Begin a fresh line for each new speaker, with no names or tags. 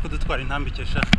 ariko dutwara intambike eshatu